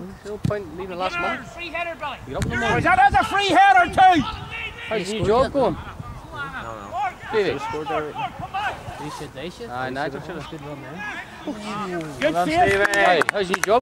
well. No point leaving the last one. Free header, Billy. You that that's a free header too? How's your job going? Davey? Come back. They should, should. Aye, Nigel should have. Good run there. Good save. How's your job?